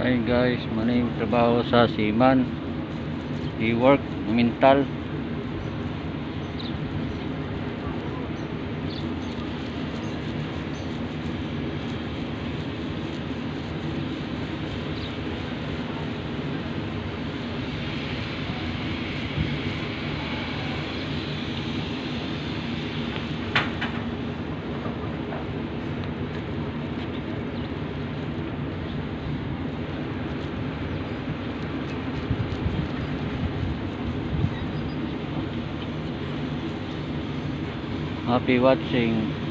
Hi guys, maning trabaho sa Siman. I-work mental. Happy watching.